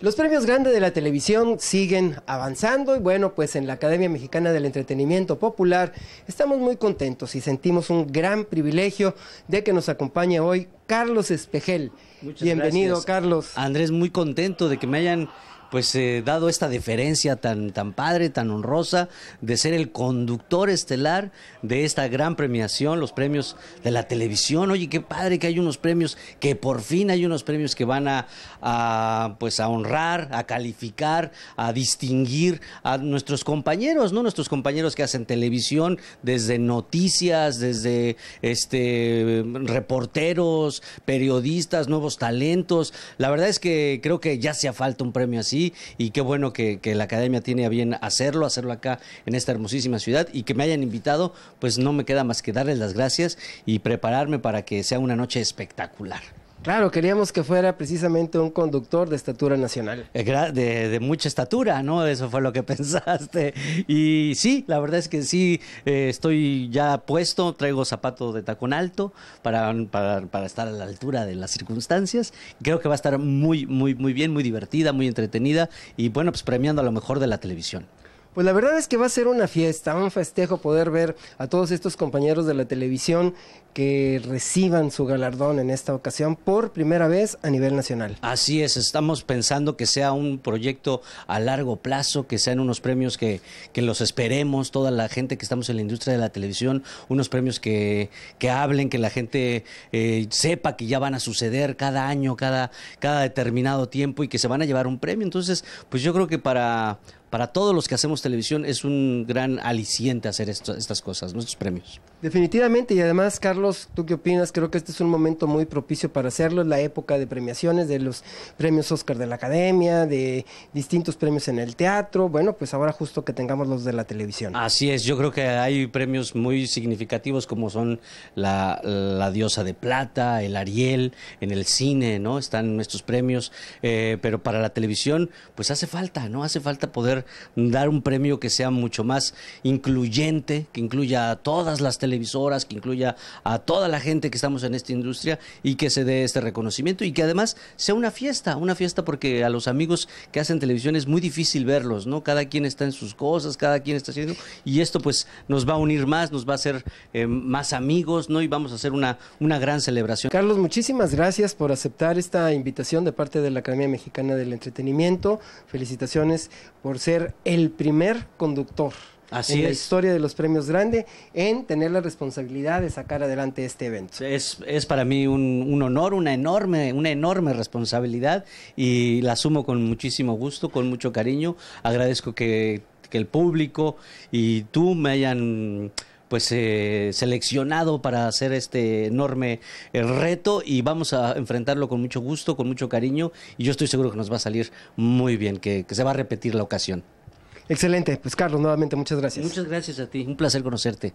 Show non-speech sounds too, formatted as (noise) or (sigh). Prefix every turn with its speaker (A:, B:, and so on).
A: Los premios grandes de la televisión siguen avanzando y bueno, pues en la Academia Mexicana del Entretenimiento Popular estamos muy contentos y sentimos un gran privilegio de que nos acompañe hoy Carlos Espejel.
B: Muchas
A: Bienvenido,
B: gracias.
A: Carlos.
B: Andrés, muy contento de que me hayan pues eh, dado esta deferencia tan, tan padre, tan honrosa, de ser el conductor estelar de esta gran premiación, los premios de la televisión. Oye, qué padre que hay unos premios, que por fin hay unos premios que van a, a, pues a honrar, a calificar, a distinguir a nuestros compañeros, ¿no? Nuestros compañeros que hacen televisión, desde noticias, desde este reporteros, periodistas, nuevos talentos. La verdad es que creo que ya hacía falta un premio así y qué bueno que, que, la academia tiene a bien hacerlo, hacerlo acá en esta hermosísima ciudad y que me hayan invitado, pues no me queda más que darles las gracias y prepararme para que sea una noche espectacular.
A: Claro, queríamos que fuera precisamente un conductor de estatura nacional.
B: De, de, mucha estatura, ¿no? Eso fue lo que (laughs) pensaste. Y sí, la verdad es que sí, eh, estoy ya puesto, traigo zapato de tacón alto para, para, para, estar a la altura de las circunstancias. Creo que va a estar muy, muy, muy bien, muy divertida, muy entretenida y bueno, pues premiando a lo mejor de la televisión.
A: Pues la verdad es que va a ser una fiesta, un festejo poder ver a todos estos compañeros de la televisión que reciban su galardón en esta ocasión por primera vez a nivel nacional.
B: Así es, estamos pensando que sea un proyecto a largo plazo, que sean unos premios que, que los esperemos, toda la gente que estamos en la industria de la televisión, unos premios que, que hablen, que la gente eh, sepa que ya van a suceder cada año, cada, cada determinado tiempo y que se van a llevar un premio. Entonces, pues yo creo que para para todos los que hacemos televisión es un gran aliciente hacer esto, estas cosas, nuestros premios.
A: Definitivamente, y además, Carlos, ¿tú qué opinas? Creo que este es un momento muy propicio para hacerlo, es la época de premiaciones, de los premios Oscar de la Academia, de distintos premios en el teatro, bueno, pues ahora justo que tengamos los de la televisión.
B: Así es, yo creo que hay premios muy significativos como son la, la Diosa de Plata, el Ariel, en el cine, ¿no? Están estos premios, eh, pero para la televisión, pues hace falta, ¿no? Hace falta poder dar un premio que sea mucho más incluyente, que incluya a todas las televisoras, que incluya a toda la gente que estamos en esta industria y que se dé este reconocimiento y que además sea una fiesta, una fiesta porque a los amigos que hacen televisión es muy difícil verlos, ¿no? Cada quien está en sus cosas, cada quien está haciendo y esto pues nos va a unir más, nos va a hacer eh, más amigos, ¿no? Y vamos a hacer una, una gran celebración.
A: Carlos, muchísimas gracias por aceptar esta invitación de parte de la Academia Mexicana del Entretenimiento. Felicitaciones por ser el primer conductor
B: Así
A: en
B: es.
A: la historia de los premios grande en tener la responsabilidad de sacar adelante este evento.
B: Es, es para mí un, un, honor, una enorme, una enorme responsabilidad y la asumo con muchísimo gusto, con mucho cariño. Agradezco que, que el público y tú me hayan pues eh, seleccionado para hacer este enorme eh, reto y vamos a enfrentarlo con mucho gusto, con mucho cariño y yo estoy seguro que nos va a salir muy bien, que, que se va a repetir la ocasión.
A: Excelente, pues Carlos, nuevamente muchas gracias.
B: Muchas gracias a ti, un placer conocerte.